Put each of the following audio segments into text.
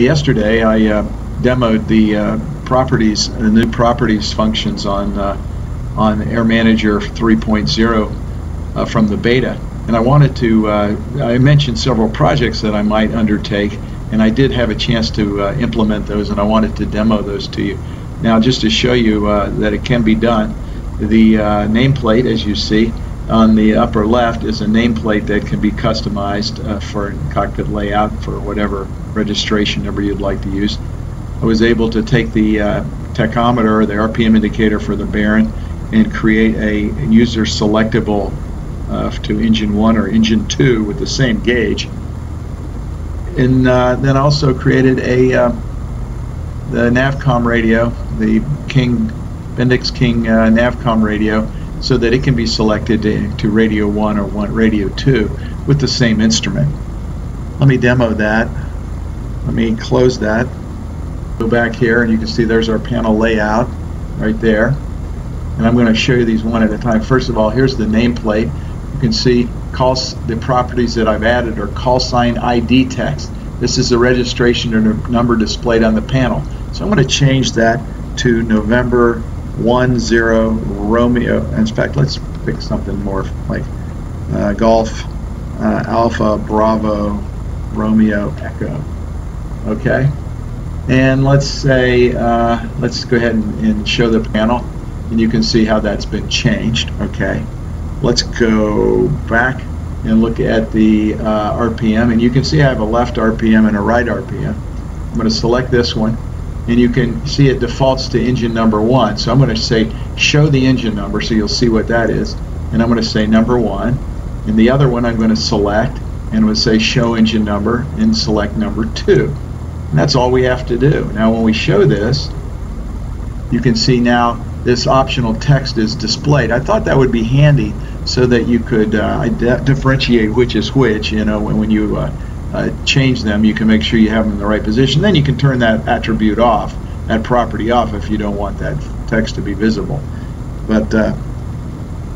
yesterday I uh, demoed the uh, properties, the new properties functions on uh, on Air Manager 3.0 uh, from the beta, and I wanted to. Uh, I mentioned several projects that I might undertake, and I did have a chance to uh, implement those, and I wanted to demo those to you. Now, just to show you that it can be done, the nameplate, as you see, on the upper left is a nameplate that can be customized uh, for cockpit layout for whatever registration number you'd like to use. I was able to take the uh, tachometer, the RPM indicator for the Baron, and create a user selectable uh, to engine 1 or engine 2 with the same gauge. And uh, then also created a uh, the Navcom radio, the King Bendix King uh, Navcom radio so that it can be selected to, to radio 1 or one radio 2 with the same instrument. Let me demo that. Let me close that. Go back here and you can see there's our panel layout right there. And I'm going to show you these one at a time. First of all, here's the nameplate. You can see call, the properties that I've added are call sign ID text. This is the registration number displayed on the panel. So I'm going to change that to November one zero Romeo. In fact, let's pick something more like uh, Golf uh, Alpha Bravo Romeo Echo. Okay, and let's say uh, let's go ahead and, and, show the panel, and you can see how that's been changed. Okay, let's go back and look at the uh, RPM, and you can see I have a left RPM and a right RPM. I'm going to select this one and you can see it defaults to engine number one. So I'm going to say show the engine number so you'll see what that is. And I'm going to say number one. And the other one I'm going to select and I'm going to say show engine number and select number two. And that's all we have to do. Now when we show this, you can see now this optional text is displayed. I thought that would be handy so that you could uh, differentiate which is which, you know, when, when you uh, uh, change them, you can make sure you have them in the right position. Then you can turn that attribute off, that property off, if you don't want that text to be visible. But uh,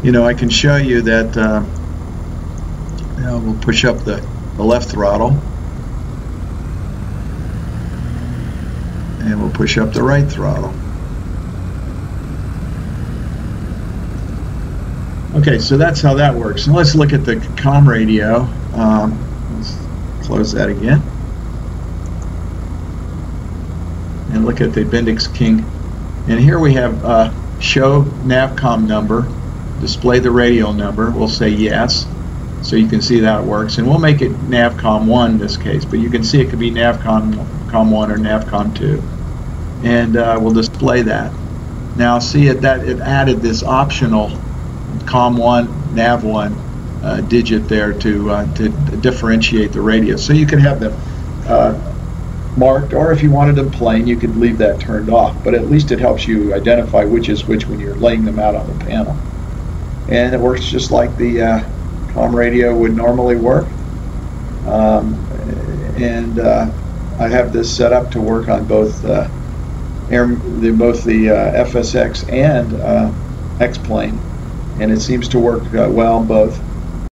you know, I can show you that. Uh, you know, we'll push up the, the left throttle, and we'll push up the right throttle. Okay, so that's how that works. And let's look at the COM radio. Um, close that again. And look at the Bendix King. And here we have uh, show Navcom number, display the radio number. We'll say yes. So you can see that works. And we'll make it Navcom 1 in this case, but you can see it could be Navcom Com 1 or Navcom 2. And uh, we'll display that. Now see it that it added this optional COM1, NAV1 uh, digit there to uh, to differentiate the radius. So you can have them uh, marked, or if you wanted them plain, you could leave that turned off. But at least it helps you identify which is which when you're laying them out on the panel. And it works just like the uh, COM radio would normally work. Um, and uh, I have this set up to work on both uh, air, the, both the FSX and X-plane, and it seems to work well both.